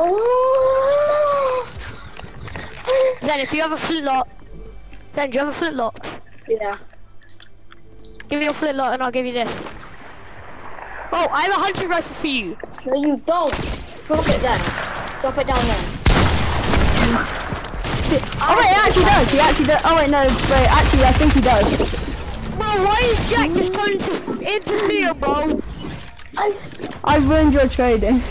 Oh. Zen, if you have a flintlock, Zen, do you have a flintlock? Yeah. Give me your flintlock and I'll give you this. Oh, I have a hunting rifle for you. No, you don't. Drop it then. Drop it down there. Oh wait, it actually does. He actually does. Oh wait, no. Wait, actually, I think he does. Bro, why is Jack just turning into, interfere, bro? I, I ruined your trading.